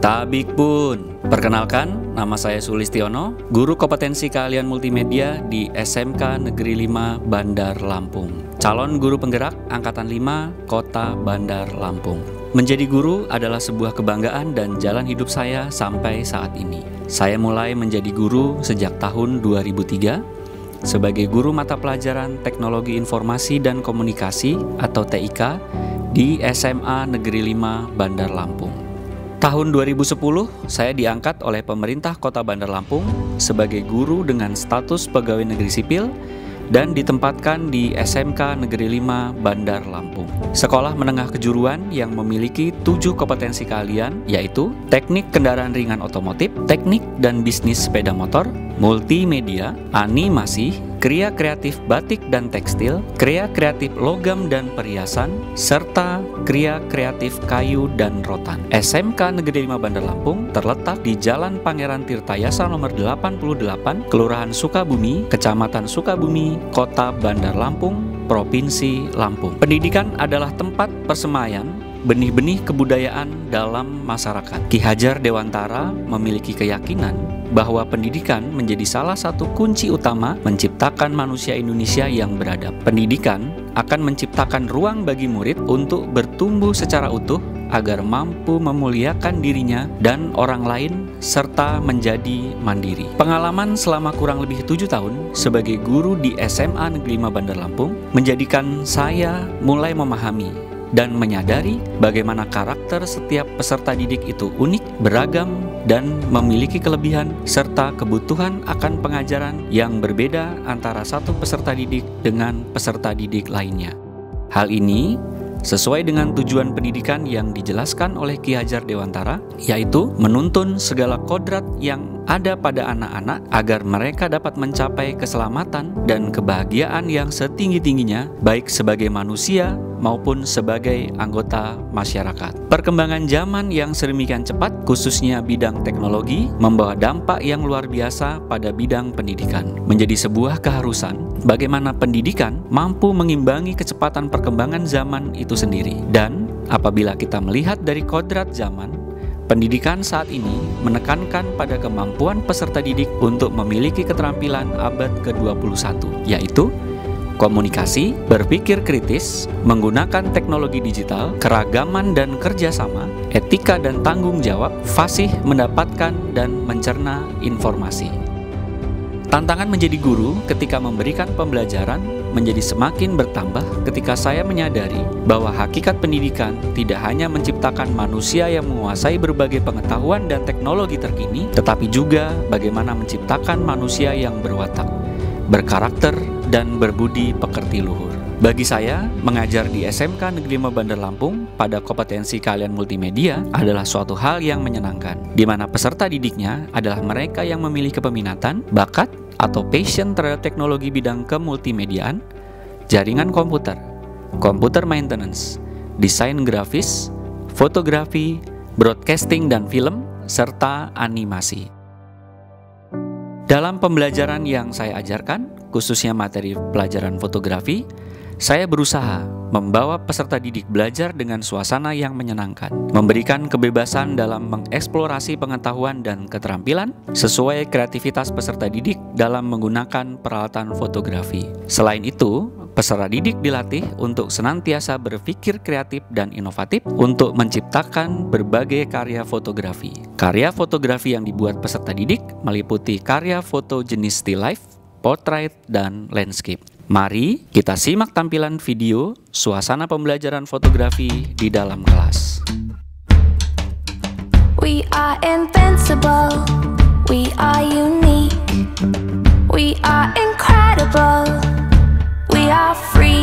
Tabik pun. Perkenalkan, nama saya Sulistiono, guru kompetensi keahlian multimedia di SMK Negeri 5 Bandar Lampung. Calon guru penggerak Angkatan 5 Kota Bandar Lampung. Menjadi guru adalah sebuah kebanggaan dan jalan hidup saya sampai saat ini. Saya mulai menjadi guru sejak tahun 2003 sebagai guru mata pelajaran Teknologi Informasi dan Komunikasi atau TIK di SMA Negeri 5 Bandar Lampung. Tahun 2010, saya diangkat oleh pemerintah Kota Bandar Lampung sebagai guru dengan status pegawai negeri sipil dan ditempatkan di SMK Negeri 5 Bandar Lampung. Sekolah menengah kejuruan yang memiliki tujuh kompetensi keahlian yaitu teknik kendaraan ringan otomotif, teknik dan bisnis sepeda motor, multimedia, animasi, kriya kreatif batik dan tekstil, kriya kreatif logam dan perhiasan, serta kriya kreatif kayu dan rotan. SMK Negeri 5 Bandar Lampung terletak di Jalan Pangeran Tirtayasa nomor 88, Kelurahan Sukabumi, Kecamatan Sukabumi, Kota Bandar Lampung, Provinsi Lampung. Pendidikan adalah tempat persemaian benih-benih kebudayaan dalam masyarakat. Ki Hajar Dewantara memiliki keyakinan bahwa pendidikan menjadi salah satu kunci utama menciptakan manusia Indonesia yang beradab. Pendidikan akan menciptakan ruang bagi murid untuk bertumbuh secara utuh agar mampu memuliakan dirinya dan orang lain serta menjadi mandiri. Pengalaman selama kurang lebih tujuh tahun sebagai guru di SMA Negeri 5 Bandar Lampung menjadikan saya mulai memahami dan menyadari bagaimana karakter setiap peserta didik itu unik, beragam, dan memiliki kelebihan serta kebutuhan akan pengajaran yang berbeda antara satu peserta didik dengan peserta didik lainnya. Hal ini sesuai dengan tujuan pendidikan yang dijelaskan oleh Ki Hajar Dewantara, yaitu menuntun segala kodrat yang ada pada anak-anak agar mereka dapat mencapai keselamatan dan kebahagiaan yang setinggi-tingginya, baik sebagai manusia maupun sebagai anggota masyarakat. Perkembangan zaman yang sedemikian cepat, khususnya bidang teknologi, membawa dampak yang luar biasa pada bidang pendidikan. Menjadi sebuah keharusan bagaimana pendidikan mampu mengimbangi kecepatan perkembangan zaman itu sendiri. Dan apabila kita melihat dari kodrat zaman, pendidikan saat ini menekankan pada kemampuan peserta didik untuk memiliki keterampilan abad ke-21, yaitu komunikasi, berpikir kritis, menggunakan teknologi digital, keragaman dan kerjasama, etika dan tanggung jawab, fasih mendapatkan dan mencerna informasi. Tantangan menjadi guru ketika memberikan pembelajaran menjadi semakin bertambah ketika saya menyadari bahwa hakikat pendidikan tidak hanya menciptakan manusia yang menguasai berbagai pengetahuan dan teknologi terkini, tetapi juga bagaimana menciptakan manusia yang berwatak, berkarakter, dan berbudi pekerti luhur. Bagi saya, mengajar di SMK Negeri 5 Bandar Lampung pada kompetensi kalian multimedia adalah suatu hal yang menyenangkan, di mana peserta didiknya adalah mereka yang memiliki peminatan, bakat, atau passion terhadap teknologi bidang kemultimediaan, jaringan komputer, komputer maintenance, desain grafis, fotografi, broadcasting dan film, serta animasi. Dalam pembelajaran yang saya ajarkan, khususnya materi pelajaran fotografi, saya berusaha membawa peserta didik belajar dengan suasana yang menyenangkan, memberikan kebebasan dalam mengeksplorasi pengetahuan dan keterampilan sesuai kreativitas peserta didik dalam menggunakan peralatan fotografi. Selain itu, peserta didik dilatih untuk senantiasa berpikir kreatif dan inovatif untuk menciptakan berbagai karya fotografi. Karya fotografi yang dibuat peserta didik meliputi karya foto jenis still life, portrait, dan landscape. Mari kita simak tampilan video suasana pembelajaran fotografi di dalam kelas. We are invincible, we are unique, we are incredible, we are free,